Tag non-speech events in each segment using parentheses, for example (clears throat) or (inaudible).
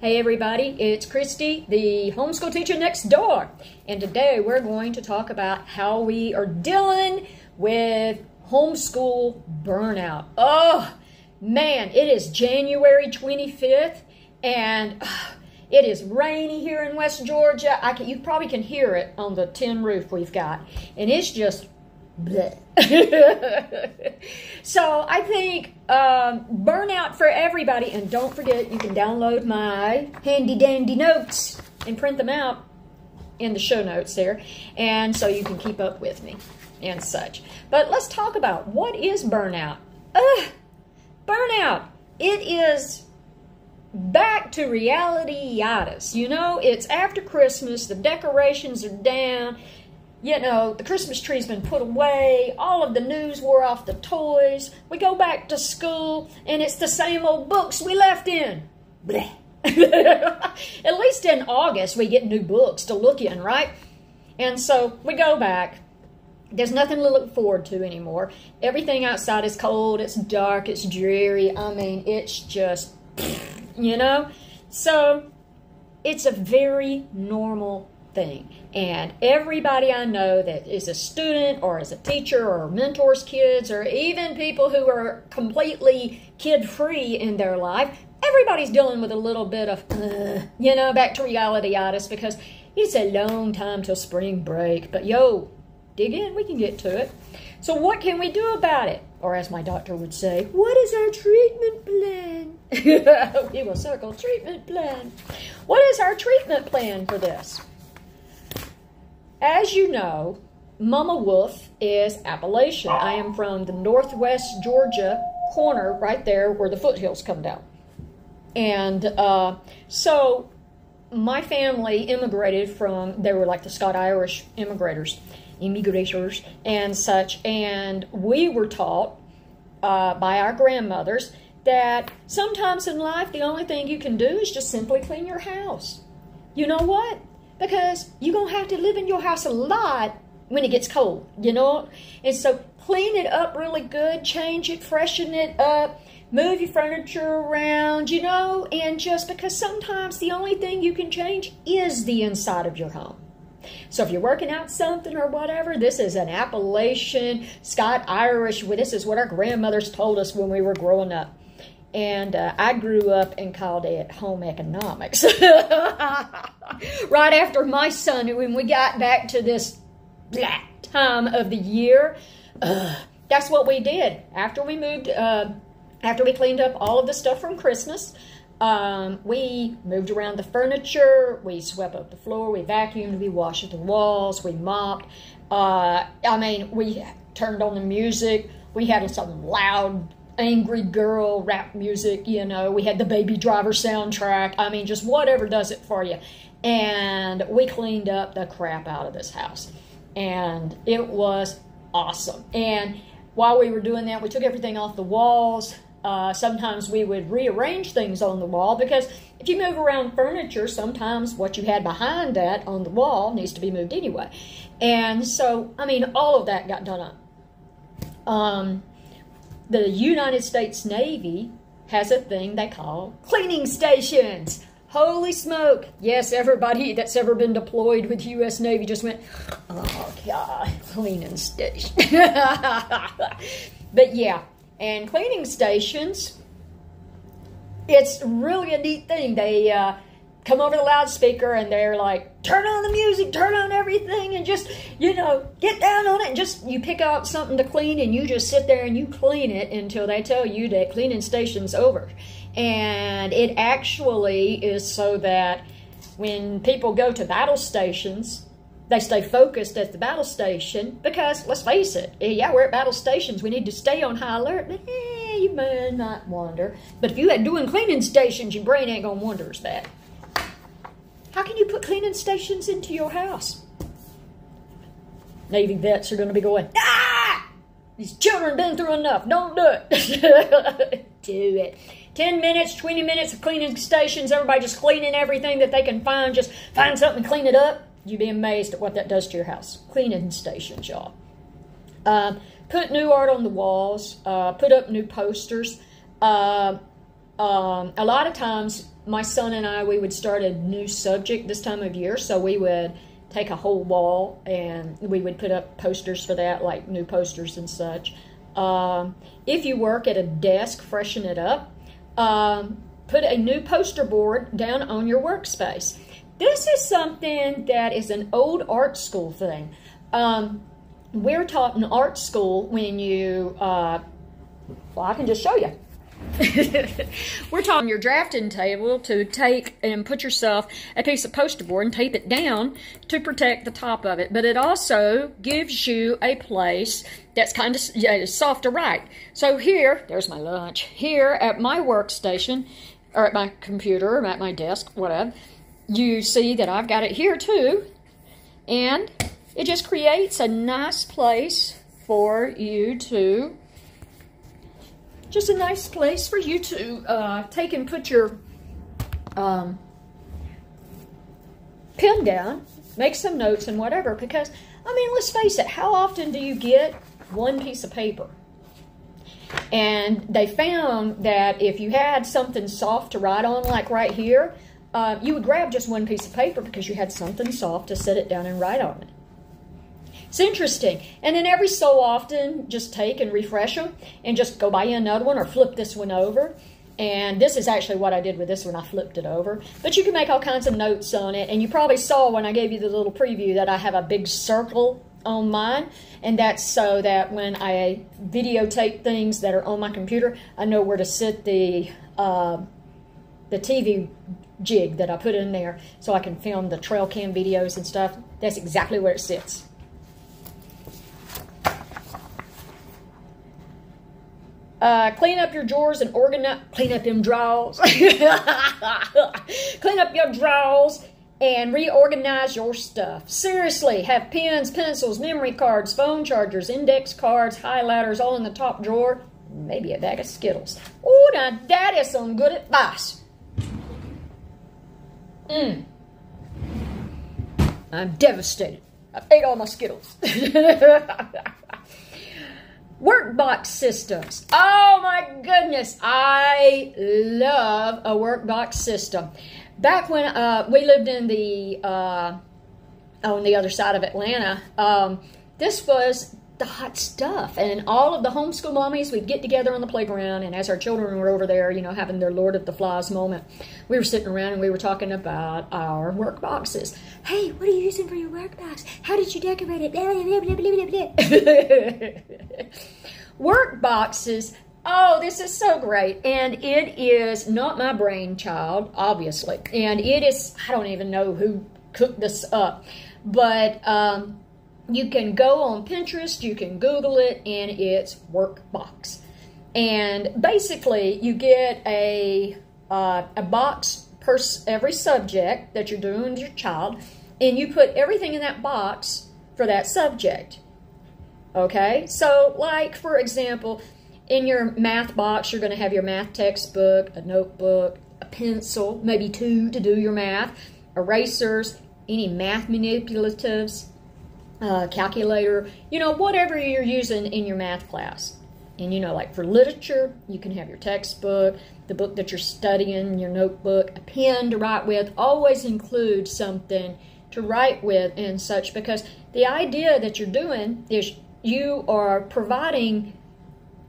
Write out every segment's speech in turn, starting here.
Hey everybody, it's Christi, the homeschool teacher next door. And today we're going to talk about how we are dealing with homeschool burnout. Oh, man, it is January 25th and it is rainy here in West Georgia. I can, you probably can hear it on the tin roof we've got. And it's just (laughs) so I think um, burnout for everybody. And don't forget, you can download my handy dandy notes and print them out in the show notes there. And so you can keep up with me and such. But let's talk about what is burnout. Ugh, burnout. It is back to reality yadas. You know, it's after Christmas, the decorations are down, you know, the Christmas tree's been put away, all of the news wore off the toys, we go back to school, and it's the same old books we left in. Bleh. (laughs) At least in August, we get new books to look in, right? And so we go back. There's nothing to look forward to anymore. Everything outside is cold, it's dark, it's dreary. I mean, it's just, (sniffs) you know? So it's a very normal thing. And everybody I know that is a student or is a teacher or mentors kids or even people who are completely kid free in their life, everybody's dealing with a little bit of, uh, you know, back to reality-itis because it's a long time till spring break. But yo, dig in, we can get to it. So, what can we do about it? Or, as my doctor would say, what is our treatment plan? (laughs) we will circle treatment plan. What is our treatment plan for this? As you know, Mama Wolf is Appalachian. I am from the northwest Georgia corner, right there where the foothills come down. And uh, so my family immigrated from, they were like the Scott Irish immigrators, immigrators and such. And we were taught uh, by our grandmothers that sometimes in life the only thing you can do is just simply clean your house. You know what? Because you're going to have to live in your house a lot when it gets cold, you know? And so clean it up really good, change it, freshen it up, move your furniture around, you know? And just because sometimes the only thing you can change is the inside of your home. So if you're working out something or whatever, this is an Appalachian, Scott Irish, this is what our grandmothers told us when we were growing up and uh, I grew up and called it home economics. (laughs) right after my son, when we got back to this blah, time of the year, uh, that's what we did. After we moved, uh, after we cleaned up all of the stuff from Christmas, um, we moved around the furniture, we swept up the floor, we vacuumed, we washed the walls, we mopped. Uh, I mean, we turned on the music. We had some loud angry girl rap music, you know, we had the Baby Driver soundtrack. I mean, just whatever does it for you. And we cleaned up the crap out of this house. And it was awesome. And while we were doing that, we took everything off the walls. Uh, sometimes we would rearrange things on the wall because if you move around furniture, sometimes what you had behind that on the wall needs to be moved anyway. And so, I mean, all of that got done up. Um, the United States Navy has a thing they call cleaning stations. Holy smoke. Yes, everybody that's ever been deployed with U.S. Navy just went, oh, God, cleaning station. (laughs) but yeah, and cleaning stations, it's really a neat thing. They, uh, come over the loudspeaker and they're like, turn on the music, turn on everything, and just, you know, get down on it. And just, you pick out something to clean and you just sit there and you clean it until they tell you that cleaning station's over. And it actually is so that when people go to battle stations, they stay focused at the battle station because, let's face it, yeah, we're at battle stations. We need to stay on high alert, but eh, you may not wonder. But if you had doing cleaning stations, your brain ain't going to wonder as that. How can you put cleaning stations into your house? Navy vets are going to be going, ah! These children been through enough. Don't do it. (laughs) do it. 10 minutes, 20 minutes of cleaning stations, everybody just cleaning everything that they can find. Just find something, clean it up. You'd be amazed at what that does to your house. Cleaning stations, y'all. Uh, put new art on the walls. Uh, put up new posters. Uh, um, a lot of times my son and I, we would start a new subject this time of year. So we would take a whole wall and we would put up posters for that, like new posters and such. Um, if you work at a desk, freshen it up. Um, put a new poster board down on your workspace. This is something that is an old art school thing. Um, we're taught in art school when you, uh, well, I can just show you. (laughs) We're talking your drafting table to take and put yourself a piece of poster board and tape it down to protect the top of it. But it also gives you a place that's kind of yeah, soft to write. So here, there's my lunch. Here at my workstation, or at my computer, or at my desk, whatever, you see that I've got it here too. And it just creates a nice place for you to just a nice place for you to uh, take and put your um, pen down, make some notes and whatever. Because, I mean, let's face it, how often do you get one piece of paper? And they found that if you had something soft to write on, like right here, uh, you would grab just one piece of paper because you had something soft to set it down and write on it. It's interesting. And then every so often, just take and refresh them and just go buy another one or flip this one over. And this is actually what I did with this one. I flipped it over. But you can make all kinds of notes on it. And you probably saw when I gave you the little preview that I have a big circle on mine. And that's so that when I videotape things that are on my computer, I know where to sit the, uh, the TV jig that I put in there so I can film the trail cam videos and stuff. That's exactly where it sits. Uh, clean up your drawers and organize. Clean up them drawers. (laughs) clean up your drawers and reorganize your stuff. Seriously, have pens, pencils, memory cards, phone chargers, index cards, highlighters all in the top drawer. Maybe a bag of Skittles. Oh, now that is some good advice. Mmm. I'm devastated. I ate all my Skittles. (laughs) Workbox systems. Oh my goodness, I love a workbox system. Back when uh, we lived in the uh, on the other side of Atlanta, um, this was the hot stuff. And all of the homeschool mommies, we'd get together on the playground, and as our children were over there, you know, having their Lord of the Flies moment, we were sitting around and we were talking about our work boxes. Hey, what are you using for your work box? How did you decorate it? Blah, blah, blah, (laughs) work boxes. Oh, this is so great. And it is not my brainchild, obviously. And it is, I don't even know who cooked this up. But, um, you can go on Pinterest, you can Google it, and it's Workbox. And basically, you get a, uh, a box per every subject that you're doing with your child, and you put everything in that box for that subject. Okay? So, like, for example, in your math box, you're going to have your math textbook, a notebook, a pencil, maybe two to do your math, erasers, any math manipulatives, uh, calculator, you know, whatever you're using in your math class. And, you know, like for literature, you can have your textbook, the book that you're studying, your notebook, a pen to write with. Always include something to write with and such because the idea that you're doing is you are providing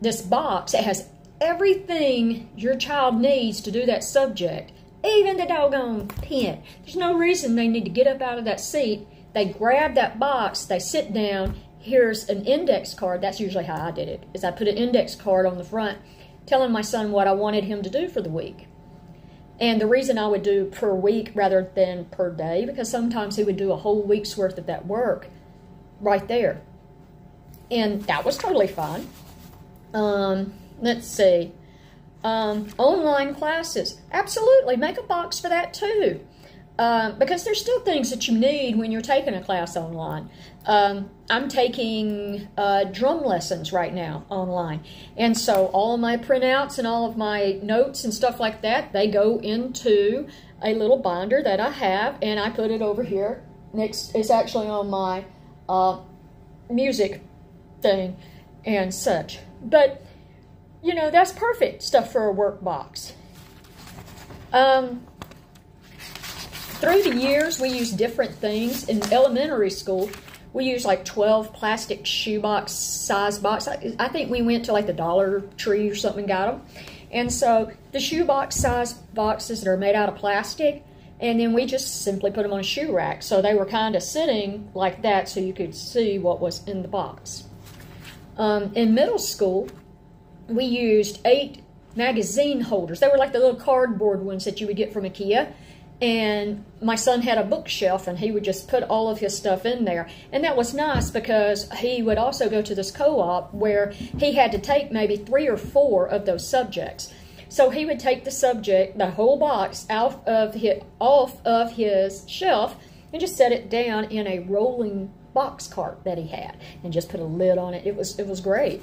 this box that has everything your child needs to do that subject, even the doggone pen. There's no reason they need to get up out of that seat they grab that box, they sit down, here's an index card. That's usually how I did it, is I put an index card on the front telling my son what I wanted him to do for the week. And the reason I would do per week rather than per day, because sometimes he would do a whole week's worth of that work right there. And that was totally fine. Um, let's see. Um, online classes. Absolutely. Make a box for that too. Um, because there's still things that you need when you're taking a class online. Um, I'm taking uh, drum lessons right now online, and so all of my printouts and all of my notes and stuff like that they go into a little binder that I have, and I put it over here. Next, it's actually on my uh, music thing and such. But you know that's perfect stuff for a work box. Um, through the years, we used different things. In elementary school, we used like 12 plastic shoebox size box. I, I think we went to like the Dollar Tree or something and got them. And so the shoebox size boxes that are made out of plastic, and then we just simply put them on a shoe rack. So they were kind of sitting like that so you could see what was in the box. Um, in middle school, we used eight magazine holders. They were like the little cardboard ones that you would get from IKEA. And my son had a bookshelf and he would just put all of his stuff in there. And that was nice because he would also go to this co-op where he had to take maybe three or four of those subjects. So he would take the subject, the whole box, out of his, off of his shelf and just set it down in a rolling box cart that he had and just put a lid on it. It was it was great.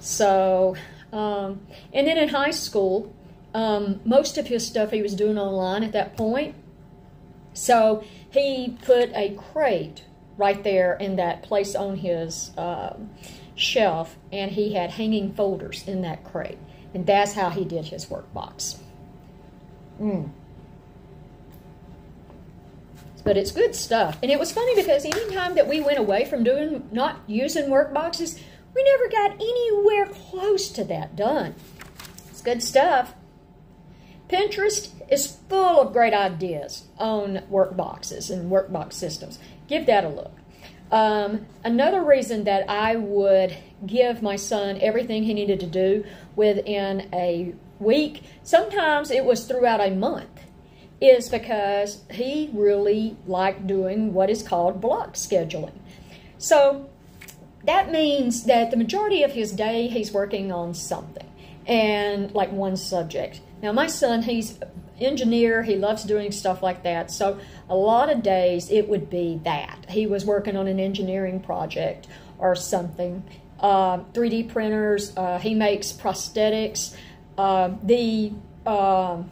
So, um, and then in high school, um, most of his stuff he was doing online at that point. So he put a crate right there in that place on his um, shelf, and he had hanging folders in that crate. And that's how he did his work box. Mm. But it's good stuff. And it was funny because anytime that we went away from doing not using work boxes, we never got anywhere close to that done. It's good stuff. Pinterest is full of great ideas on work boxes and workbox systems. Give that a look. Um, another reason that I would give my son everything he needed to do within a week, sometimes it was throughout a month, is because he really liked doing what is called block scheduling. So that means that the majority of his day he's working on something and like one subject. Now my son, he's engineer, he loves doing stuff like that. So a lot of days it would be that. He was working on an engineering project or something. Uh, 3D printers, uh, he makes prosthetics. Uh, the um,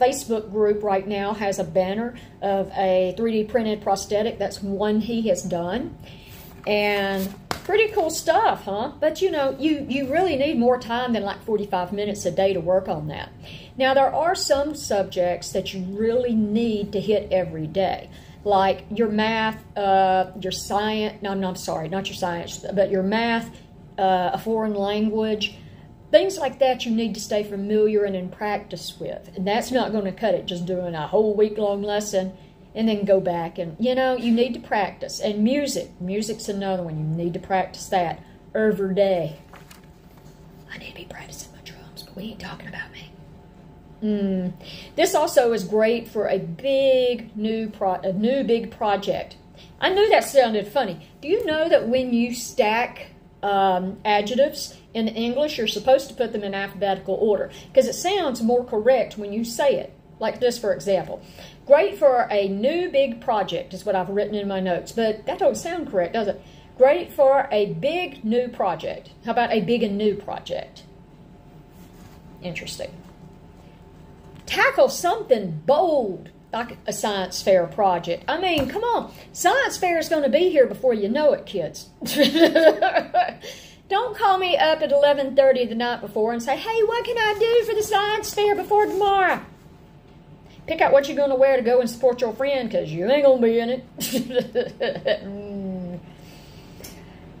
Facebook group right now has a banner of a 3D printed prosthetic. That's one he has done. And pretty cool stuff, huh? But you know, you, you really need more time than like 45 minutes a day to work on that. Now, there are some subjects that you really need to hit every day, like your math, uh, your science, no, no, I'm sorry, not your science, but your math, uh, a foreign language, things like that you need to stay familiar and in practice with. And that's not going to cut it just doing a whole week long lesson and then go back and you know you need to practice. And music music's another one. You need to practice that every day. I need to be practicing my drums but we ain't talking about me. Mm. this also is great for a big new pro a new big project. I knew that sounded funny. Do you know that when you stack um, adjectives in english you're supposed to put them in alphabetical order? Because it sounds more correct when you say it. Like this, for example. Great for a new big project is what I've written in my notes, but that don't sound correct, does it? Great for a big new project. How about a big and new project? Interesting. Tackle something bold like a science fair project. I mean, come on. Science fair is going to be here before you know it, kids. (laughs) Don't call me up at 11:30 the night before and say, "Hey, what can I do for the science fair before tomorrow?" Pick out what you're going to wear to go and support your friend because you ain't going to be in it.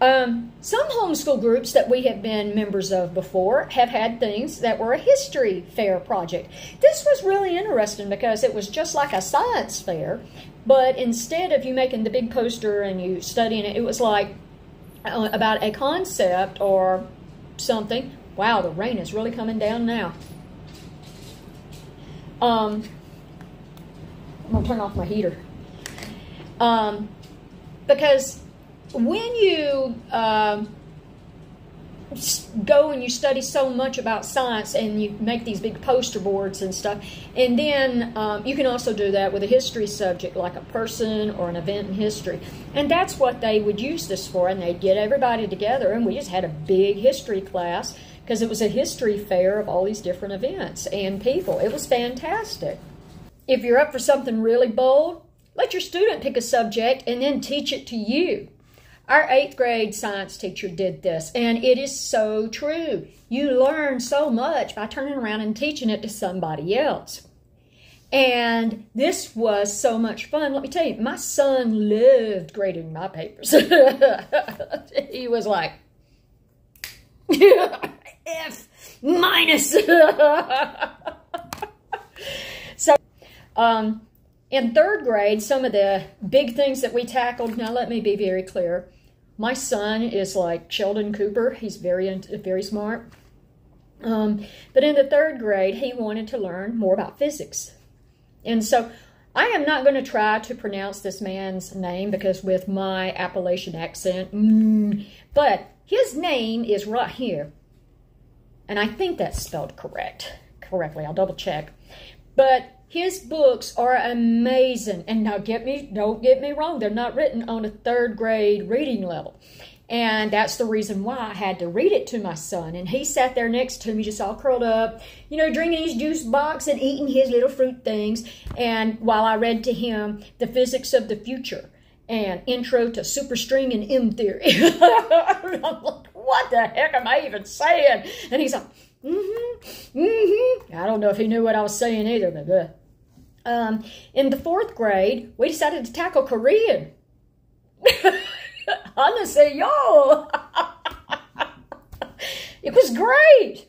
(laughs) um, some homeschool groups that we have been members of before have had things that were a history fair project. This was really interesting because it was just like a science fair, but instead of you making the big poster and you studying it, it was like uh, about a concept or something. Wow, the rain is really coming down now. Um, I'm gonna turn off my heater. Um, because when you um, go and you study so much about science and you make these big poster boards and stuff, and then um, you can also do that with a history subject like a person or an event in history. And that's what they would use this for, and they'd get everybody together, and we just had a big history class because it was a history fair of all these different events and people. It was fantastic. If you're up for something really bold, let your student pick a subject and then teach it to you. Our eighth grade science teacher did this, and it is so true. You learn so much by turning around and teaching it to somebody else. And this was so much fun. Let me tell you, my son loved grading my papers. (laughs) he was like, (laughs) F minus. (laughs) um, in third grade, some of the big things that we tackled, now let me be very clear. My son is like Sheldon Cooper. He's very, very smart. Um, but in the third grade, he wanted to learn more about physics. And so I am not going to try to pronounce this man's name because with my Appalachian accent, mm, but his name is right here. And I think that's spelled correct, correctly. I'll double check. But his books are amazing. And now get me, don't get me wrong, they're not written on a third grade reading level. And that's the reason why I had to read it to my son. And he sat there next to me, just all curled up, you know, drinking his juice box and eating his little fruit things. And while I read to him The Physics of the Future and Intro to Superstring and M Theory. (laughs) I'm like, what the heck am I even saying? And he's like, mm-hmm, mm-hmm. I don't know if he knew what I was saying either, but uh. Um, in the fourth grade, we decided to tackle Korean. I'm (laughs) gonna Honestly, yo, (laughs) it was great.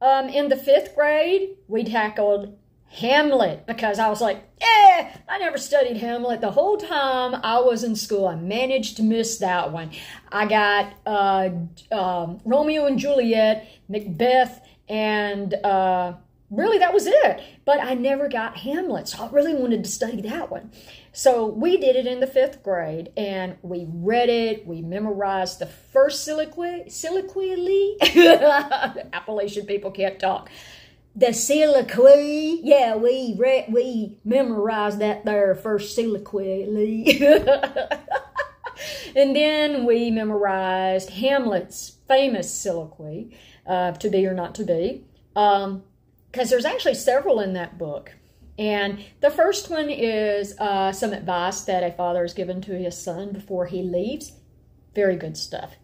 Um, in the fifth grade, we tackled Hamlet because I was like, yeah, I never studied Hamlet. The whole time I was in school, I managed to miss that one. I got uh, um, Romeo and Juliet, Macbeth, and uh, really that was it. But I never got Hamlet, so I really wanted to study that one. So we did it in the fifth grade, and we read it. We memorized the first soliloquy. Soliloquy. (laughs) Appalachian people can't talk the soliloquy. Yeah, we read, we memorized that there first soliloquy. (laughs) and then we memorized Hamlet's famous soliloquy, uh, to be or not to be, because there's actually several in that book. And the first one is uh, some advice that a father has given to his son before he leaves. Very good stuff.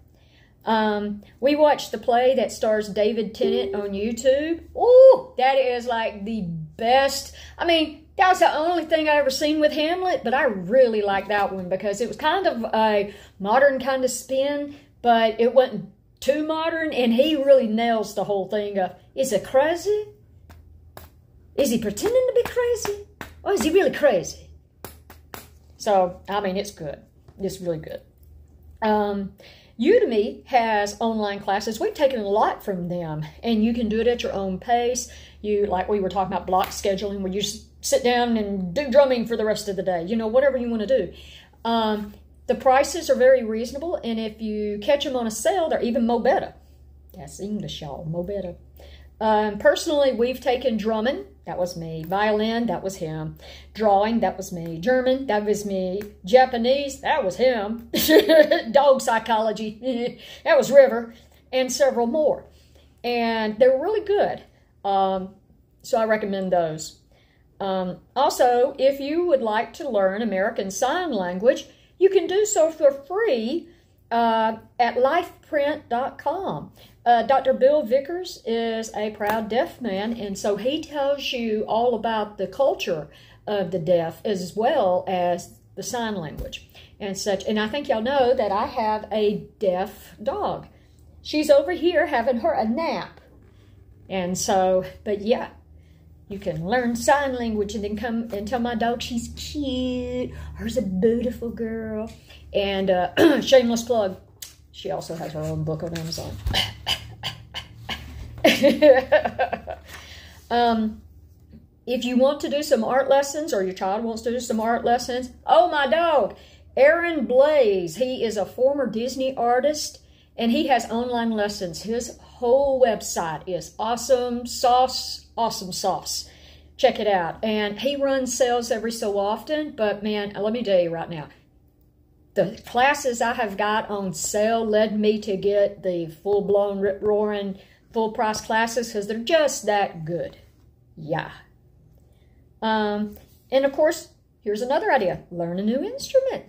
Um, we watched the play that stars David Tennant on YouTube. Oh, that is like the best. I mean, that was the only thing I ever seen with Hamlet, but I really like that one because it was kind of a modern kind of spin, but it wasn't too modern, and he really nails the whole thing of, is it crazy? Is he pretending to be crazy? Or is he really crazy? So, I mean, it's good. It's really good. Um, Udemy has online classes. We've taken a lot from them, and you can do it at your own pace. You like we were talking about block scheduling, where you just sit down and do drumming for the rest of the day. You know, whatever you want to do. Um, the prices are very reasonable, and if you catch them on a sale, they're even mo better. That's English, y'all. Mo better. Um, personally, we've taken drumming that was me. Violin, that was him. Drawing, that was me. German, that was me. Japanese, that was him. (laughs) Dog psychology, (laughs) that was River. And several more. And they're really good. Um, so I recommend those. Um, also, if you would like to learn American Sign Language, you can do so for free uh, at lifeprint.com. Uh, Dr. Bill Vicars is a proud deaf man, and so he tells you all about the culture of the deaf as well as the sign language and such. And I think y'all know that I have a deaf dog. She's over here having her a nap. And so, but yeah, you can learn sign language and then come and tell my dog she's cute. Her's a beautiful girl. And uh, (clears throat) shameless plug, she also has her own book on Amazon. (laughs) um, if you want to do some art lessons or your child wants to do some art lessons, oh, my dog, Aaron Blaise. he is a former Disney artist and he has online lessons. His whole website is awesome sauce, awesome sauce. Check it out. And he runs sales every so often, but man, let me tell you right now, the classes I have got on sale led me to get the full-blown rip-roaring full price classes because they're just that good. Yeah. Um, and of course, here's another idea learn a new instrument.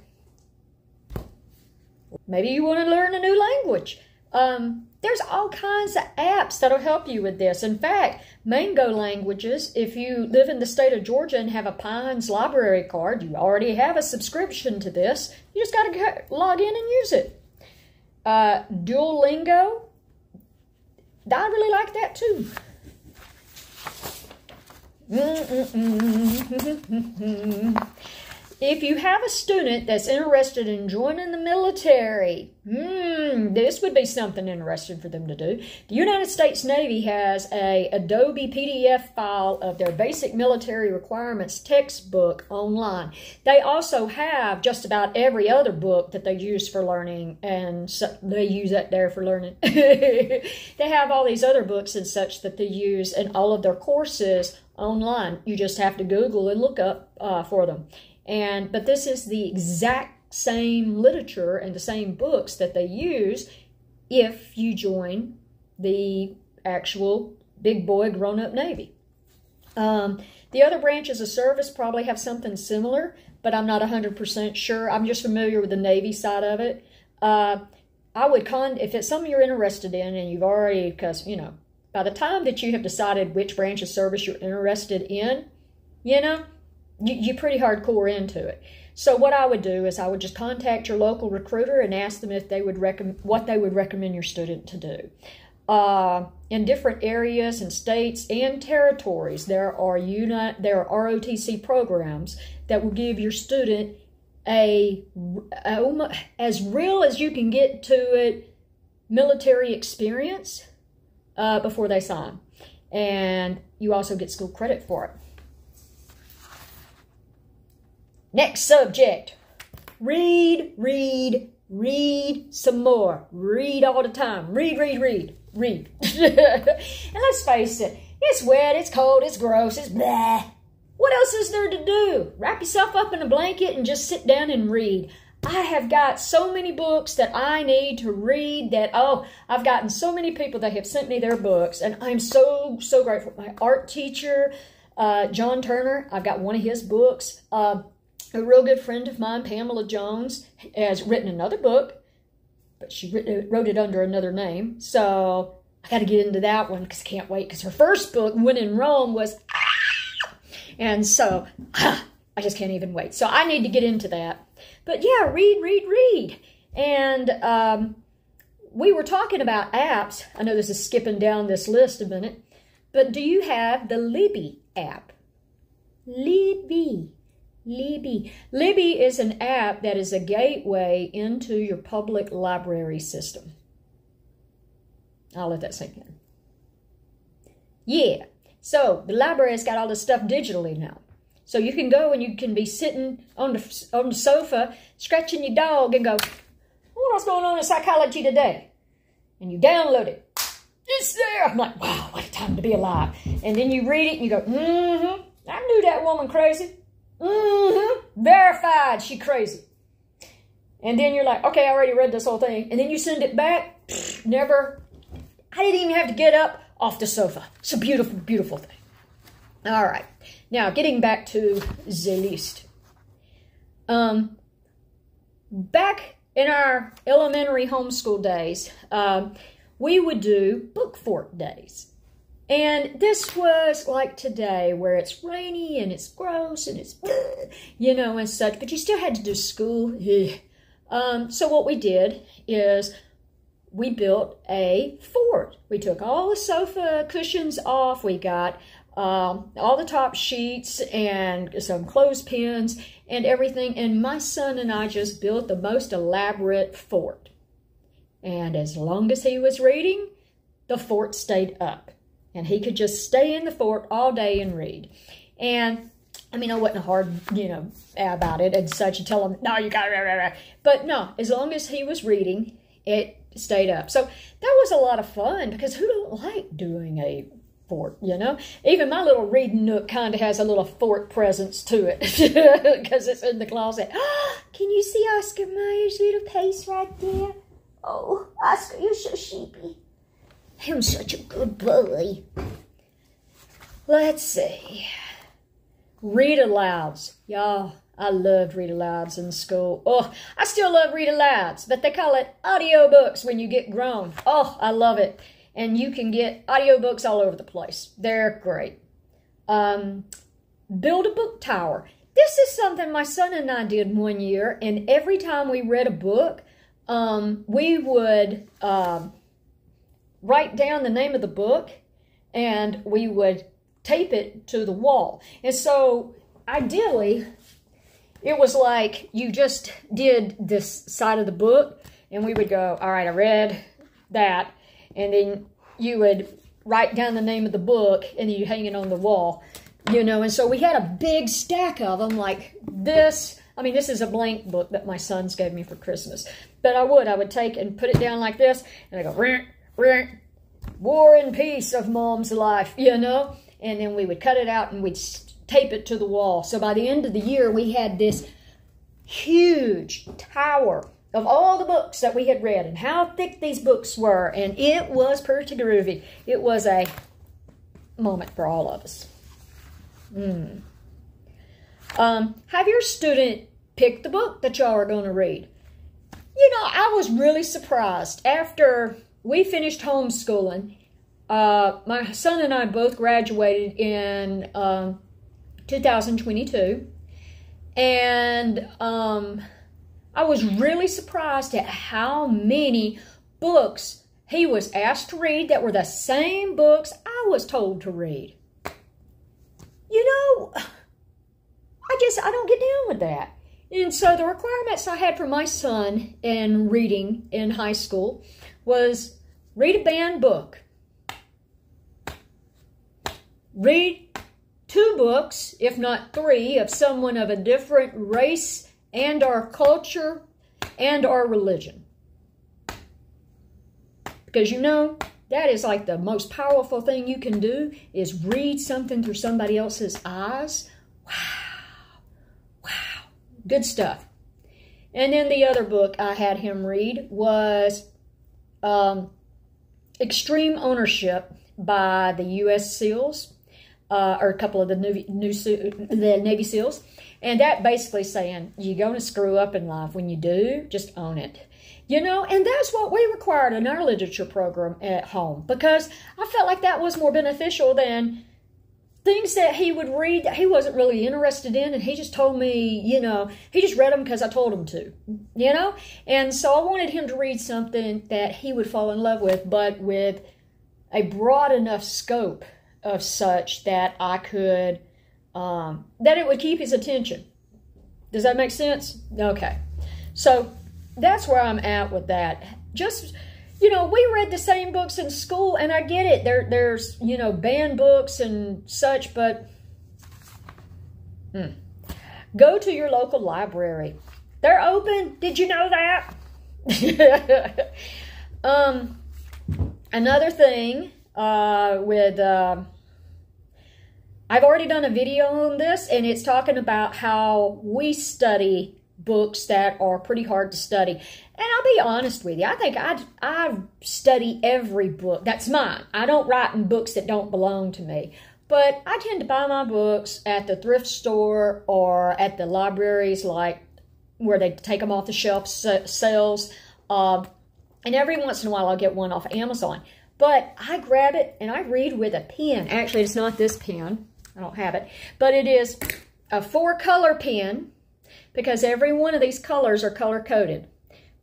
Maybe you want to learn a new language. Um, there's all kinds of apps that'll help you with this. In fact, Mango Languages, if you live in the state of Georgia and have a Pines library card, you already have a subscription to this. You just got to log in and use it. Uh, Duolingo, I really like that too. (laughs) If you have a student that's interested in joining the military, hmm, this would be something interesting for them to do. The United States Navy has a Adobe PDF file of their basic military requirements textbook online. They also have just about every other book that they use for learning, and so they use that there for learning. (laughs) they have all these other books and such that they use in all of their courses online. You just have to Google and look up uh, for them. And but this is the exact same literature and the same books that they use if you join the actual big boy grown up Navy. Um, the other branches of service probably have something similar, but I'm not 100% sure. I'm just familiar with the Navy side of it. Uh, I would con if it's something you're interested in and you've already, because, you know, by the time that you have decided which branch of service you're interested in, you know, you, you're pretty hardcore into it. So what I would do is I would just contact your local recruiter and ask them if they would recommend what they would recommend your student to do. Uh, in different areas and states and territories, there are uni- there are ROTC programs that will give your student a, a as real as you can get to it military experience uh, before they sign, and you also get school credit for it. Next subject. Read, read, read some more. Read all the time. Read, read, read, read. (laughs) and let's face it, it's wet, it's cold, it's gross, it's blah. What else is there to do? Wrap yourself up in a blanket and just sit down and read. I have got so many books that I need to read that, oh, I've gotten so many people that have sent me their books, and I'm so, so grateful. My art teacher, uh, John Turner, I've got one of his books. Uh, a real good friend of mine, Pamela Jones, has written another book, but she wrote it under another name. So I got to get into that one because I can't wait. Because her first book, When in Rome, was ah! and so (sighs) I just can't even wait. So I need to get into that. But yeah, read, read, read. And um, we were talking about apps. I know this is skipping down this list a minute, but do you have the Libby app? Libby. Libby. Libby is an app that is a gateway into your public library system. I'll let that sink in. Yeah. So the library has got all this stuff digitally now. So you can go and you can be sitting on the on the sofa, scratching your dog, and go, "What "What's going on in psychology today?" And you download it. It's there. I'm like, "Wow, what a time to be alive!" And then you read it, and you go, "Mm-hmm. I knew that woman crazy." Mm-hmm. Verified. She crazy. And then you're like, okay, I already read this whole thing. And then you send it back. Never. I didn't even have to get up off the sofa. It's a beautiful, beautiful thing. All right. Now, getting back to the list. Um, back in our elementary homeschool days, um, we would do book fort days. And this was like today where it's rainy and it's gross and it's, you know, and such, but you still had to do school. Um, so what we did is we built a fort. We took all the sofa cushions off. We got um, all the top sheets and some clothespins and everything. And my son and I just built the most elaborate fort. And as long as he was reading, the fort stayed up and he could just stay in the fort all day and read. And I mean, I wasn't hard, you know, about it and such and tell him, no, you got to, but no, as long as he was reading, it stayed up. So that was a lot of fun because who don't like doing a fort, you know? Even my little reading nook kind of has a little fort presence to it (laughs) because it's in the closet. (gasps) Can you see Oscar Mayer's little face right there? Oh, Oscar, you're so sheepy. I'm such a good boy. Let's see. Read alouds. Y'all, I loved read alouds in school. Oh, I still love read alouds, but they call it audiobooks when you get grown. Oh, I love it. And you can get audiobooks all over the place. They're great. Um, build a book tower. This is something my son and I did one year, and every time we read a book, um, we would um, write down the name of the book and we would tape it to the wall. And so, ideally, it was like you just did this side of the book, and we would go, All right, I read that, and then you would write down the name of the book, and then you hang it on the wall you know, and so we had a big stack of them like this. I mean, this is a blank book that my sons gave me for Christmas. But I would, I would take and put it down like this, and I go, War and Peace of Mom's Life, you know? And then we would cut it out and we'd tape it to the wall. So by the end of the year, we had this huge tower of all the books that we had read and how thick these books were. And it was pretty groovy. It was a moment for all of us. Mm. Um, have your student pick the book that y'all are going to read. You know, I was really surprised. After we finished homeschooling, uh, my son and I both graduated in um, 2022. And um, I was really surprised at how many books he was asked to read that were the same books I was told to read you know, I just, I don't get down with that. And so the requirements I had for my son in reading in high school was read a banned book, read two books, if not three, of someone of a different race and our culture and our religion. Because you know, that is like the most powerful thing you can do is read something through somebody else's eyes. Wow. Wow. Good stuff. And then the other book I had him read was um, Extreme Ownership by the U.S. SEALs, uh, or a couple of the, new, new, the Navy SEALs. And that basically saying, you're going to screw up in life. When you do, just own it. You know, and that's what we required in our literature program at home because I felt like that was more beneficial than things that he would read that he wasn't really interested in and he just told me you know he just read them because i told him to you know? And so i wanted him to read something that he would fall in love with but with a broad enough scope of such that i could um, that it would keep his attention. Does that make sense? Okay. So that's where I'm at with that. Just you know, we read the same books in school, and I get it. There, there's you know banned books and such, but hmm. go to your local library. They're open. Did you know that? (laughs) um, another thing uh, with. Uh, I've already done a video on this, and it's talking about how we study books that are pretty hard to study. And I'll be honest with you, I think I I study every book that's mine. I don't write in books that don't belong to me. But I tend to buy my books at the thrift store or at the libraries, like where they take them off the shelf sales. Uh, and every once in a while, I'll get one off Amazon. But I grab it and I read with a pen. Actually, it's not this pen. I don't have it. But it is a four color pen because every one of these colors are color coded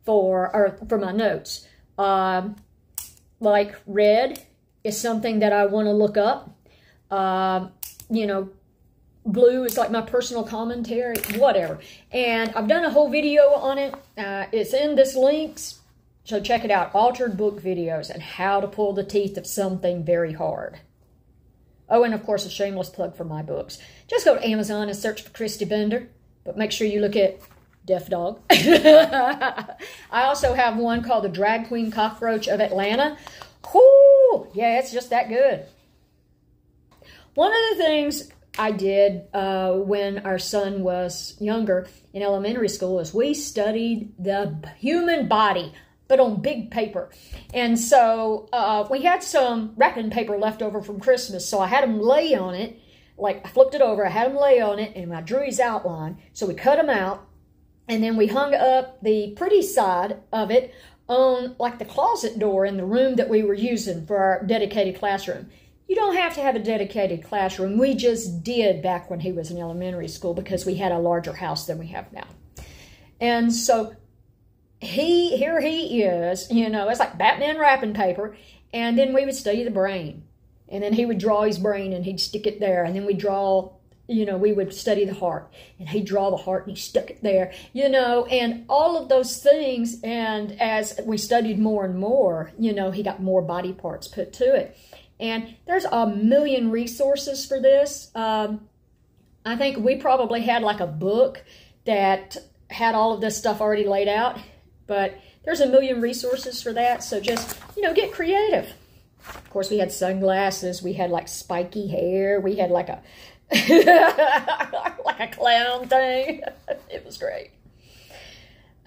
for or for my notes. Um, like red is something that I want to look up. Um, you know, blue is like my personal commentary, whatever. And I've done a whole video on it. Uh, it's in this links. So check it out, altered book videos and how to pull the teeth of something very hard. Oh, and of course, a shameless plug for my books. Just go to Amazon and search for Christi Bender. But make sure you look at Deaf Dog. (laughs) I also have one called The Drag Queen Cockroach of Atlanta. Whoo! Yeah, it's just that good. One of the things I did uh, when our son was younger in elementary school is we studied the human body, but on big paper. And so uh, we had some wrapping paper left over from Christmas, so I had him lay on it like I flipped it over, I had him lay on it, and I drew his outline. So we cut him out, and then we hung up the pretty side of it on like the closet door in the room that we were using for our dedicated classroom. You don't have to have a dedicated classroom. We just did back when he was in elementary school because we had a larger house than we have now. And so he here he is, you know, it's like Batman wrapping paper. And then we would study the brain. And then he would draw his brain and he'd stick it there. And then we draw you know, we would study the heart and he'd draw the heart and he stuck it there, you know, and all of those things. And as we studied more and more, you know, he got more body parts put to it. And there's a million resources for this. Um, I think we probably had like a book that had all of this stuff already laid out, but there's a million resources for that. So just, you know, get creative. Of course, we had sunglasses. We had like spiky hair. We had like a (laughs) like a clown thing. (laughs) it was great.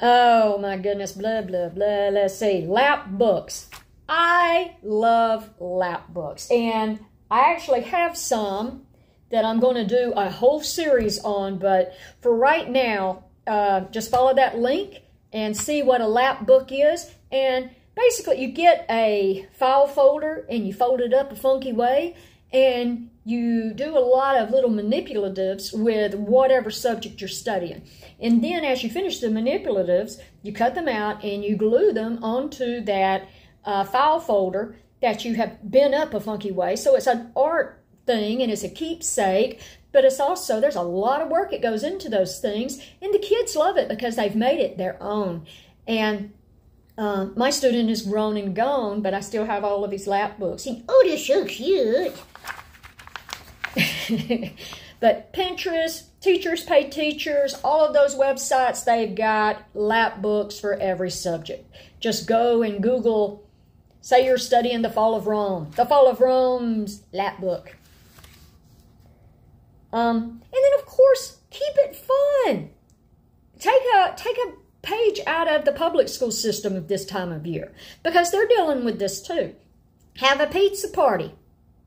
Oh my goodness, blah, blah, blah. Let's see. Lap books. I love lap books. And I actually have some that I'm going to do a whole series on. But for right now, uh, just follow that link and see what a lap book is. And basically, you get a file folder and you fold it up a funky way. And you do a lot of little manipulatives with whatever subject you're studying. And then as you finish the manipulatives, you cut them out and you glue them onto that uh, file folder that you have bent up a funky way. So it's an art thing and it's a keepsake, but it's also, there's a lot of work that goes into those things. And the kids love it because they've made it their own. And uh, my student is grown and gone, but I still have all of his lap books. He, oh, they're so cute. (laughs) but Pinterest, Teachers Pay Teachers, all of those websites, they've got lap books for every subject. Just go and Google, say you're studying the Fall of Rome, the Fall of Rome's lap book. Um, and then, of course, keep it fun. Take a, take a page out of the public school system at this time of year because they're dealing with this too. Have a pizza party.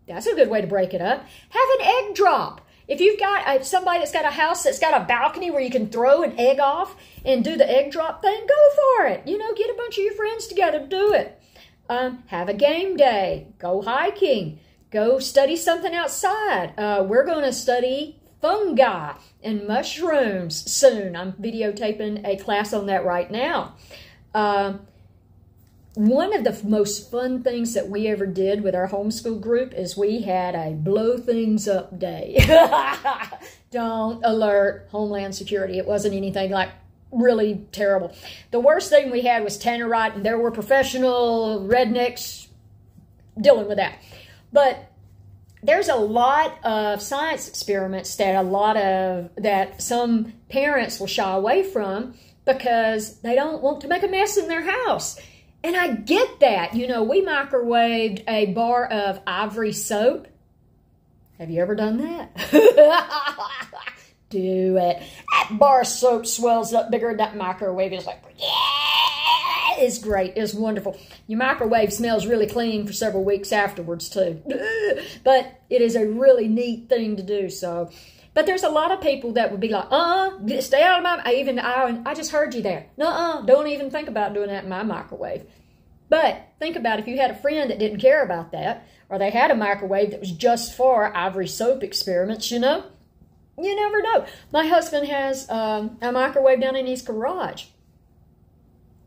That's a good way to break it up. Have an egg drop. If you've got somebody that's got a house that's got a balcony where you can throw an egg off and do the egg drop thing, go for it. You know, get a bunch of your friends together to do it. Um, have a game day. Go hiking. Go study something outside. Uh, we're going to study fungi and mushrooms soon. I'm videotaping a class on that right now. Uh, one of the most fun things that we ever did with our homeschool group is we had a blow things up day. (laughs) Don't alert Homeland Security. It wasn't anything like really terrible. The worst thing we had was tannerite, and there were professional rednecks dealing with that. But there's a lot of science experiments that a lot of that some parents will shy away from because they don't want to make a mess in their house. And I get that. You know, we microwaved a bar of ivory soap. Have you ever done that? (laughs) Do it. That bar soap swells up bigger than that microwave. It's like, yeah, it's great. It's wonderful. Your microwave smells really clean for several weeks afterwards, too. (laughs) but it is a really neat thing to do. So, but there's a lot of people that would be like, uh, stay out of my, I even, I, I just heard you there. No, uh, don't even think about doing that in my microwave. But think about if you had a friend that didn't care about that, or they had a microwave that was just for ivory soap experiments, you know? You never know. My husband has um, a microwave down in his garage.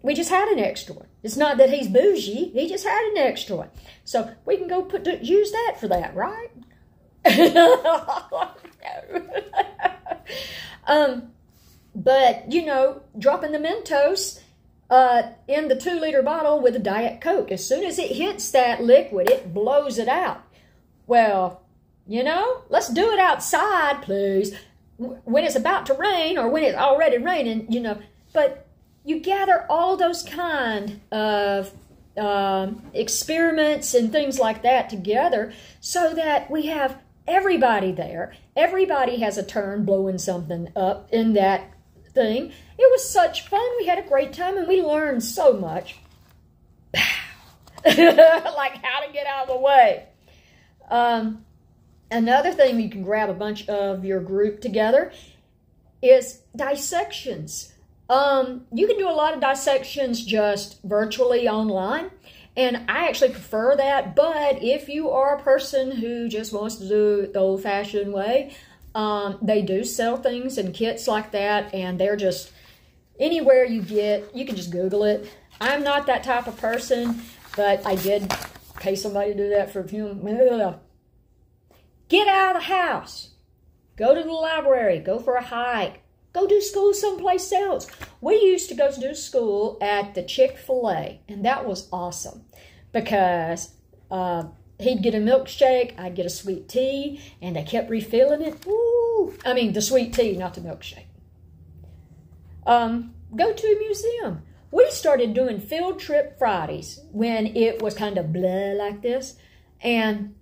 We just had an extra one. It's not that he's bougie. He just had an extra one. So we can go put use that for that, right? (laughs) um, but, you know, dropping the Mentos uh, in the two liter bottle with a Diet Coke. As soon as it hits that liquid, it blows it out. Well, you know, let's do it outside, please. When it's about to rain or when it's already raining, you know. But you gather all those kind of um, experiments and things like that together so that we have everybody there. Everybody has a turn blowing something up in that thing. It was such fun. We had a great time and we learned so much. (laughs) like how to get out of the way. Um, Another thing you can grab a bunch of your group together is dissections. Um, you can do a lot of dissections just virtually online. And I actually prefer that. But if you are a person who just wants to do it the old fashioned way, um, they do sell things and kits like that. And they're just anywhere you get, you can just Google it. I'm not that type of person, but I did pay somebody to do that for a few. minutes. Get out of the house. Go to the library. Go for a hike. Go do school someplace else. We used to go to do school at the Chick-fil-A, and that was awesome because uh, he'd get a milkshake, I'd get a sweet tea, and they kept refilling it. Ooh, I mean, the sweet tea, not the milkshake. Um, go to a museum. We started doing field trip Fridays when it was kind of blah like this, and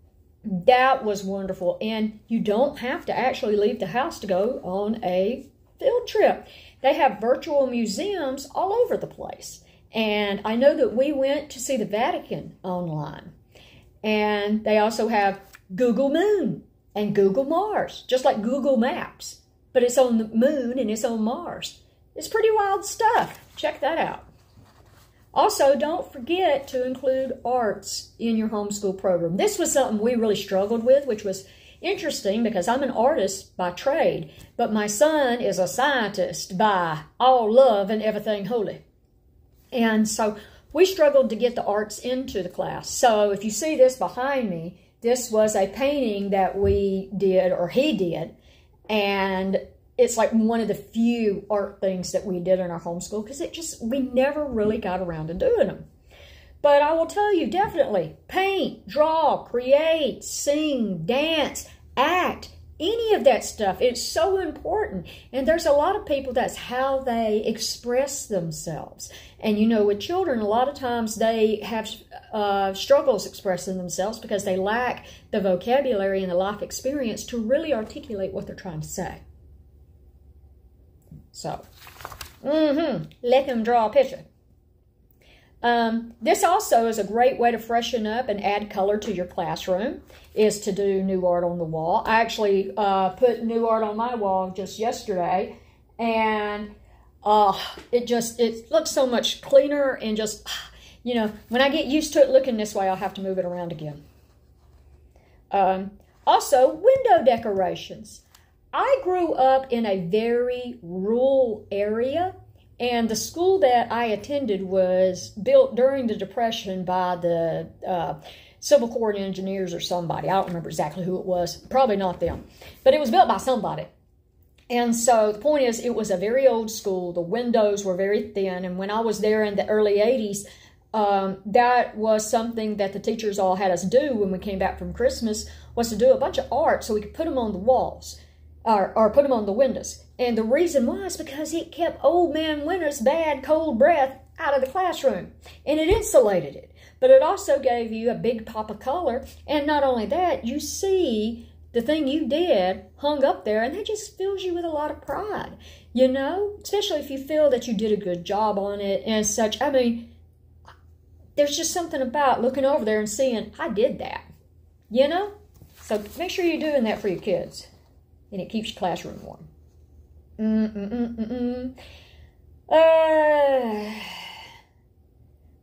that was wonderful. And you don't have to actually leave the house to go on a field trip. They have virtual museums all over the place. And I know that we went to see the Vatican online. And they also have Google Moon and Google Mars, just like Google Maps. But it's on the moon and it's on Mars. It's pretty wild stuff. Check that out. Also, don't forget to include arts in your homeschool program. This was something we really struggled with, which was interesting because I'm an artist by trade, but my son is a scientist by all love and everything holy. And so we struggled to get the arts into the class. So if you see this behind me, this was a painting that we did, or he did, and it's like one of the few art things that we did in our homeschool because it just, we never really got around to doing them. But I will tell you, definitely paint, draw, create, sing, dance, act, any of that stuff. It's so important. And there's a lot of people that's how they express themselves. And you know, with children, a lot of times they have uh, struggles expressing themselves because they lack the vocabulary and the life experience to really articulate what they're trying to say. So, mm-hmm, let them draw a picture. Um, this also is a great way to freshen up and add color to your classroom is to do new art on the wall. I actually uh, put new art on my wall just yesterday and uh, it just, it looks so much cleaner and just, you know, when I get used to it looking this way, I'll have to move it around again. Um, also, window decorations. I grew up in a very rural area and the school that I attended was built during the Depression by the uh, Civil Corps engineers or somebody. I don't remember exactly who it was. Probably not them. But it was built by somebody. And so the point is, it was a very old school. The windows were very thin. And when I was there in the early 80s, um, that was something that the teachers all had us do when we came back from Christmas, was to do a bunch of art so we could put them on the walls or, or put them on the windows. And the reason was because it kept old man Winter's bad cold breath out of the classroom and it insulated it. But it also gave you a big pop of color. And not only that, you see the thing you did hung up there and that just fills you with a lot of pride, you know, especially if you feel that you did a good job on it and such. I mean, there's just something about looking over there and seeing, I did that, you know? So make sure you're doing that for your kids and it keeps your classroom warm. Mm-mm-mm-mm-mm. Uh,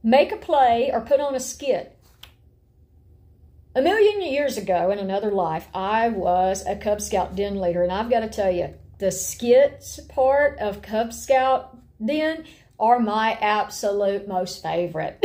make a play or put on a skit. A million years ago, in another life, I was a Cub Scout den leader, and I've got to tell you, the skits part of Cub Scout den are my absolute most favorite. (laughs)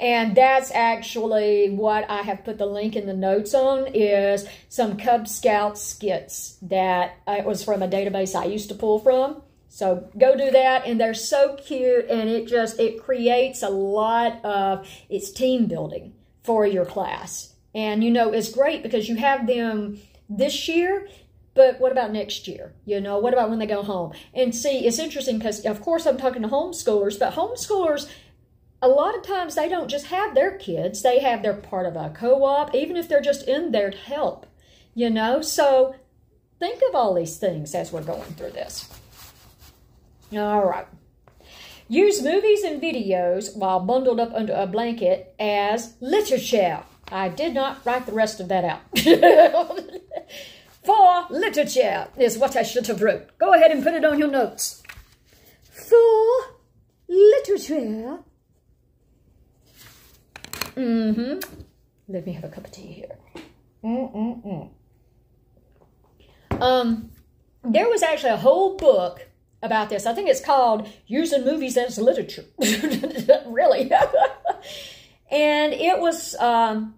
and that's actually what I have put the link in the notes on is some Cub Scout skits that it was from a database I used to pull from. So go do that. And they're so cute and it just, it creates a lot of, it's team building for your class. And you know, it's great because you have them this year but what about next year? You know, what about when they go home? And see, it's interesting because, of course, I'm talking to homeschoolers, but homeschoolers, a lot of times they don't just have their kids, they have their part of a co op, even if they're just in there to help, you know? So think of all these things as we're going through this. All right. Use movies and videos while bundled up under a blanket as literature. I did not write the rest of that out. (laughs) For literature is what I should have wrote. Go ahead and put it on your notes. For literature. Mm-hmm. Let me have a cup of tea here. Mm-mm-mm. Um, there was actually a whole book about this. I think it's called Using Movies as Literature. (laughs) really. (laughs) and it was, um,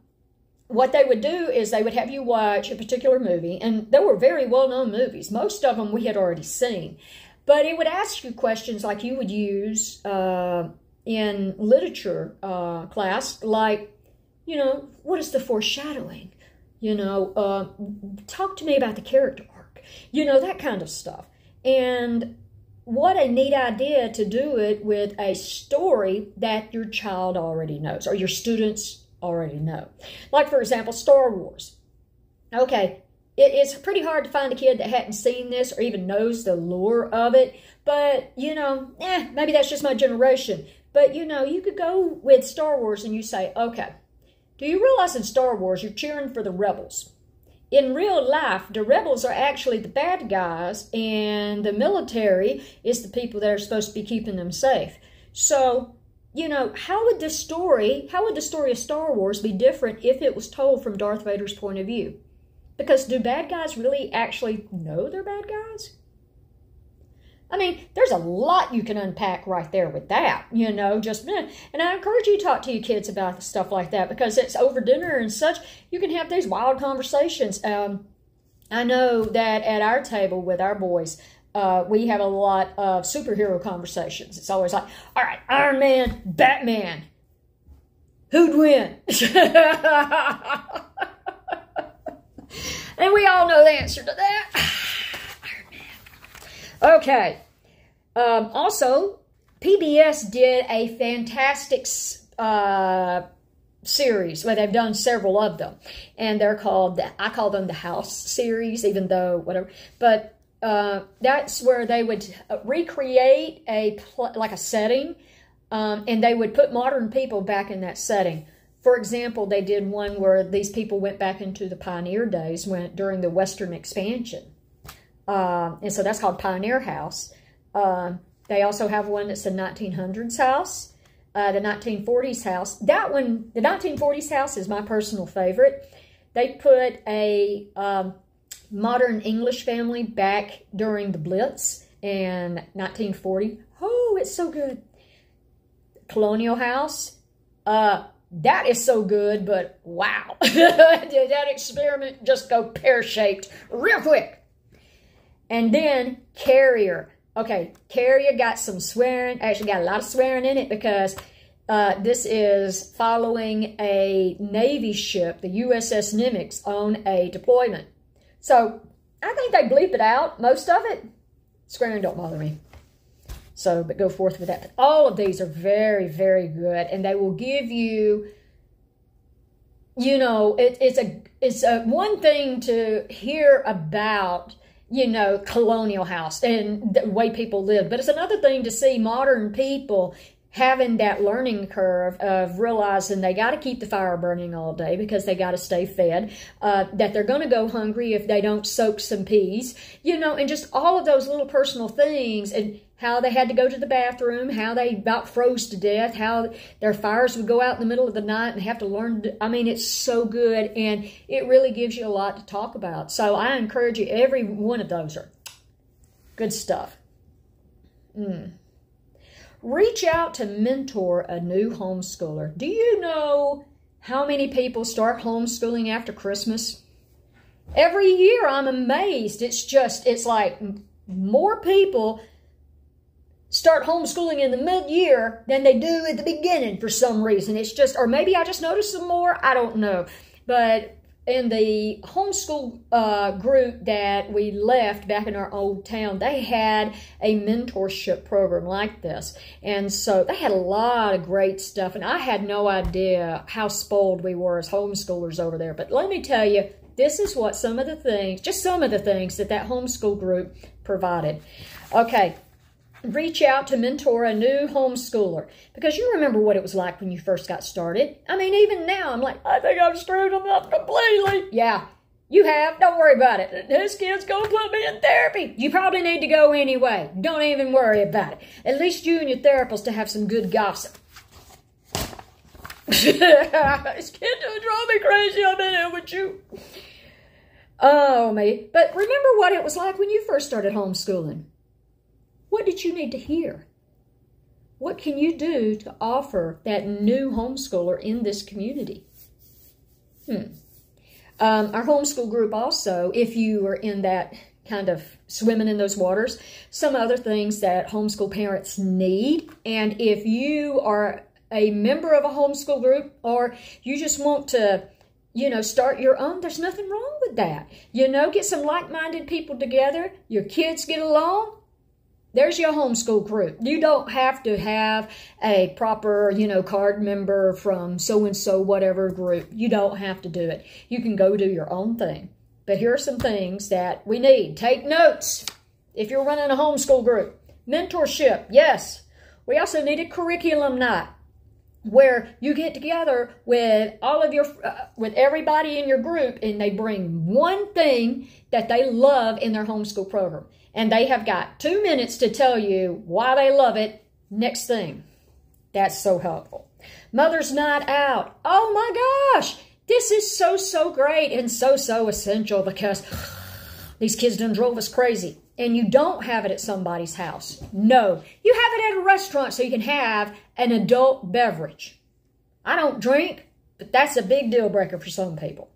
what they would do is they would have you watch a particular movie, and they were very well-known movies. Most of them we had already seen. But it would ask you questions like you would use uh, in literature uh, class, like, you know, what is the foreshadowing? You know, uh, talk to me about the character arc. You know, that kind of stuff. And what a neat idea to do it with a story that your child already knows or your students already know. Like, for example, Star Wars. Okay, it, it's pretty hard to find a kid that hadn't seen this or even knows the lore of it, but, you know, eh, maybe that's just my generation. But, you know, you could go with Star Wars and you say, okay, do you realize in Star Wars you're cheering for the rebels? in real life, the rebels are actually the bad guys, and the military is the people that are supposed to be keeping them safe. So, you know, how would the story, how would the story of Star Wars be different if it was told from Darth Vader's point of view? Because do bad guys really actually know they're bad guys? I mean, there's a lot you can unpack right there with that, you know, just, eh. and I encourage you to talk to your kids about stuff like that because it's over dinner and such. You can have these wild conversations. Um, I know that at our table with our boys, uh, we have a lot of superhero conversations. It's always like, all right, Iron Man, Batman, who'd win? (laughs) and we all know the answer to that. (sighs) Okay. Um, also, PBS did a fantastic uh, series where they've done several of them, and they're called the, I call them the House series, even though whatever. But uh, that's where they would uh, recreate a like a setting, um, and they would put modern people back in that setting. For example, they did one where these people went back into the pioneer days when during the Western expansion uh, and so that's called Pioneer House. Uh, they also have one that's the 1900s house, uh, the 1940s house. That one, the 1940s house is my personal favorite. They put a um, modern English family back during the Blitz in 1940. Oh, it's so good. Colonial House. Uh, that is so good, but wow. Did (laughs) that experiment just go pear-shaped real quick. And then Carrier. Okay, Carrier got some swearing, actually got a lot of swearing in it because uh, this is following a Navy ship, the USS Nimitz, on a deployment. So I think they bleep it out, most of it. Swearing don't bother me. So, but go forth with that. All of these are very, very good, and they will give you, you know, it, it's a it's a one thing to hear about you know, colonial house and the way people live. But it's another thing to see modern people having that learning curve of realizing they got to keep the fire burning all day because they got to stay fed, uh, that they're going to go hungry if they don't soak some peas, you know, and just all of those little personal things and how they had to go to the bathroom, how they about froze to death, how their fires would go out in the middle of the night and have to learn. To, I mean, it's so good and it really gives you a lot to talk about. So I encourage you, every one of those are good stuff. Mm. Reach out to mentor a new homeschooler. Do you know how many people start homeschooling after Christmas? Every year I'm amazed. It's just, it's like more people start homeschooling in the mid-year than they do at the beginning for some reason. It's just, or maybe I just noticed some more. I don't know. But in the homeschool uh, group that we left back in our old town, they had a mentorship program like this. And so they had a lot of great stuff. And I had no idea how spoiled we were as homeschoolers over there. But let me tell you, this is what some of the things, just some of the things that that homeschool group provided. Okay, reach out to mentor a new homeschooler because you remember what it was like when you first got started. I mean, even now, I'm like, I think I've screwed them up completely. Yeah, you have. Don't worry about it. This kid's to put me in therapy. You probably need to go anyway. Don't even worry about it. At least you and your therapist to have some good gossip. (laughs) this kid just drove me crazy. I'm in here with you. Oh, me. But remember what it was like when you first started homeschooling. What did you need to hear? What can you do to offer that new homeschooler in this community? Hmm. Um, our homeschool group also, if you are in that kind of swimming in those waters, some other things that homeschool parents need. And if you are a member of a homeschool group or you just want to, you know, start your own, there's nothing wrong with that. You know, get some like-minded people together. Your kids get along. There's your homeschool group. You don't have to have a proper, you know, card member from so-and-so whatever group. You don't have to do it. You can go do your own thing. But here are some things that we need. Take notes if you're running a homeschool group. Mentorship, yes. We also need a curriculum night where you get together with all of your uh, with everybody in your group and they bring one thing that they love in their homeschool program and they have got two minutes to tell you why they love it. Next thing. That's so helpful. Mother's night out. Oh my gosh! This is so so great and so so essential because these kids done drove us crazy. And you don't have it at somebody's house. No, you have it at a restaurant so you can have an adult beverage. I don't drink, but that's a big deal breaker for some people.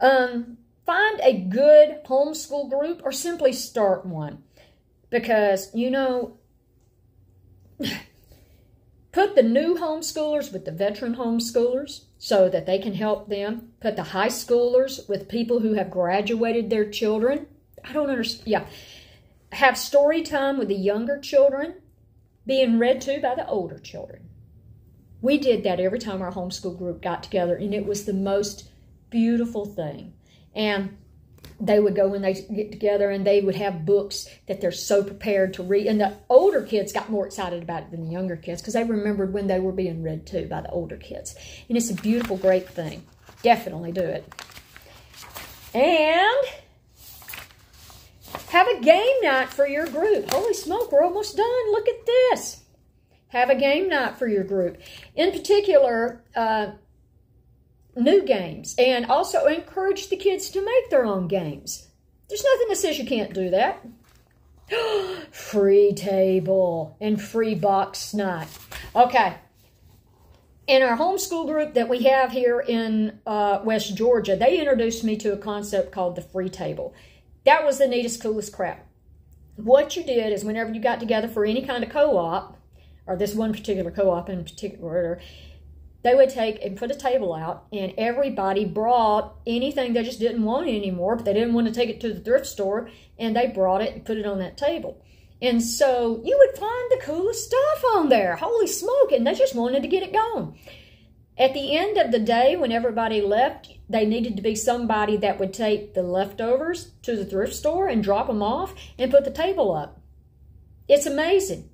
Um, find a good homeschool group or simply start one because, you know, (laughs) put the new homeschoolers with the veteran homeschoolers so that they can help them. Put the high schoolers with people who have graduated their children I don't understand. Yeah. Have story time with the younger children being read to by the older children. We did that every time our homeschool group got together, and it was the most beautiful thing. And they would go when they get together and they would have books that they're so prepared to read. And the older kids got more excited about it than the younger kids because they remembered when they were being read to by the older kids. And it's a beautiful, great thing. Definitely do it. And have a game night for your group. Holy smoke, we're almost done. Look at this. Have a game night for your group. In particular, uh, new games. And also encourage the kids to make their own games. There's nothing that says you can't do that. (gasps) free table and free box night. Okay. In our homeschool group that we have here in uh, West Georgia, they introduced me to a concept called the free table. That was the neatest, coolest crap. What you did is whenever you got together for any kind of co-op, or this one particular co-op in particular, they would take and put a table out and everybody brought anything they just didn't want anymore, but they didn't want to take it to the thrift store, and they brought it and put it on that table. And so you would find the coolest stuff on there. Holy smoke. And they just wanted to get it gone. At the end of the day, when everybody left, they needed to be somebody that would take the leftovers to the thrift store and drop them off and put the table up. It's amazing.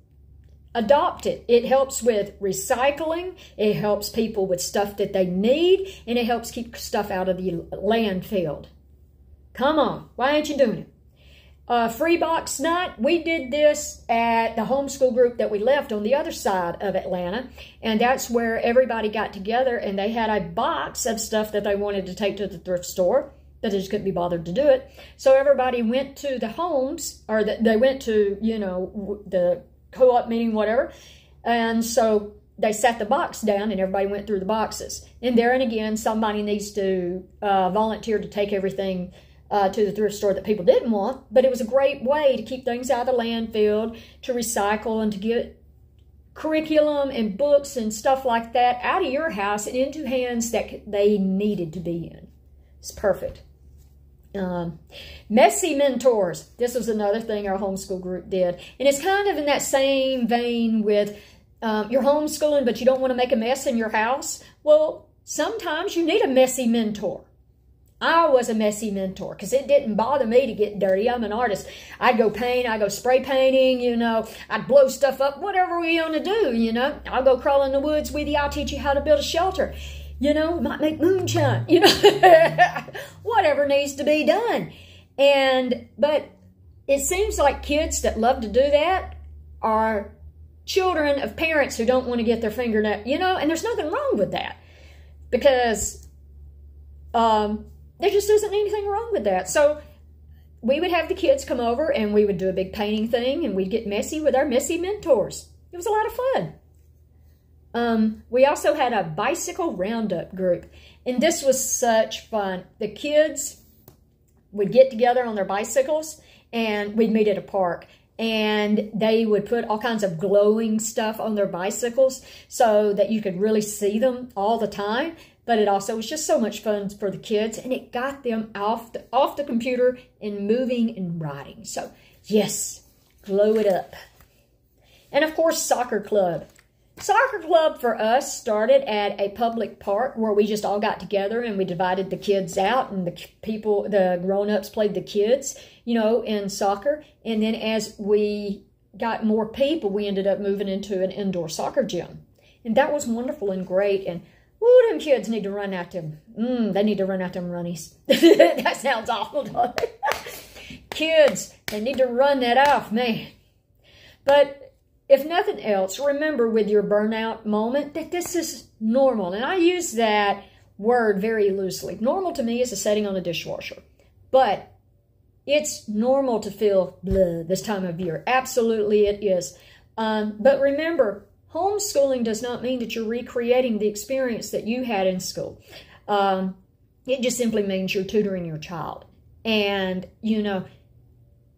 Adopt it. It helps with recycling. It helps people with stuff that they need. And it helps keep stuff out of the landfill. Come on. Why ain't you doing it? uh, free box night. We did this at the homeschool group that we left on the other side of Atlanta. And that's where everybody got together and they had a box of stuff that they wanted to take to the thrift store, but they just couldn't be bothered to do it. So everybody went to the homes or the, they went to, you know, the co-op meeting, whatever. And so they set the box down and everybody went through the boxes. And there and again, somebody needs to uh, volunteer to take everything uh, to the thrift store that people didn't want, but it was a great way to keep things out of the landfill, to recycle, and to get curriculum and books and stuff like that out of your house and into hands that they needed to be in. It's perfect. Um, messy mentors. This was another thing our homeschool group did. And it's kind of in that same vein with um, you're homeschooling, but you don't want to make a mess in your house. Well, sometimes you need a messy mentor. I was a messy mentor because it didn't bother me to get dirty. I'm an artist. I'd go paint, I'd go spray painting, you know, I'd blow stuff up, whatever we want to do, you know. I'll go crawl in the woods with you. I'll teach you how to build a shelter. You know, might make moonshine, you know, (laughs) whatever needs to be done. And, but it seems like kids that love to do that are children of parents who don't want to get their fingernail, you know, and there's nothing wrong with that because um, there just isn't anything wrong with that. So we would have the kids come over and we would do a big painting thing and we'd get messy with our messy mentors. It was a lot of fun. Um, we also had a bicycle roundup group and this was such fun. The kids would get together on their bicycles and we'd meet at a park and they would put all kinds of glowing stuff on their bicycles so that you could really see them all the time. But it also was just so much fun for the kids, and it got them off the, off the computer and moving and riding. So, yes, glow it up. And, of course, soccer club. Soccer club for us started at a public park where we just all got together and we divided the kids out and the people, the grown-ups played the kids, you know, in soccer. And then as we got more people, we ended up moving into an indoor soccer gym. And that was wonderful and great. And woo, them kids need to run out them. Mm, they need to run out them runnies. (laughs) that sounds awful, (laughs) kids, they need to run that off, man. But if nothing else, remember with your burnout moment that this is normal. And I use that word very loosely. Normal to me is a setting on a dishwasher. But it's normal to feel this time of year. Absolutely it is. Um, but remember, homeschooling does not mean that you're recreating the experience that you had in school. Um, it just simply means you're tutoring your child. And, you know,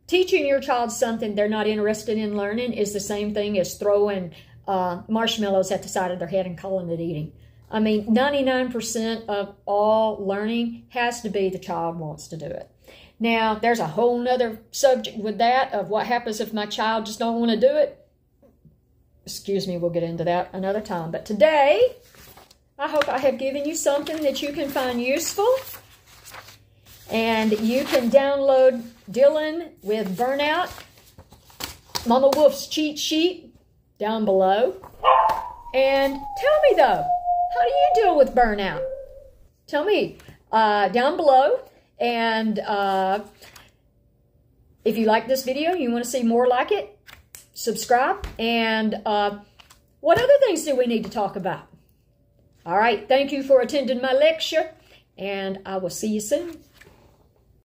teaching your child something they're not interested in learning is the same thing as throwing uh, marshmallows at the side of their head and calling it eating. I mean, 99% of all learning has to be the child wants to do it. Now, there's a whole nother subject with that of what happens if my child just don't want to do it. Excuse me, we'll get into that another time. But today, I hope I have given you something that you can find useful and you can download Dealing with Burnout, Mama Wolf's cheat sheet down below. And tell me though, how do you deal with burnout? Tell me uh, down below. And uh, if you like this video, you want to see more like it, subscribe. And uh, what other things do we need to talk about? All right, thank you for attending my lecture, and I will see you soon.